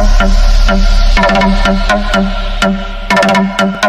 Ella se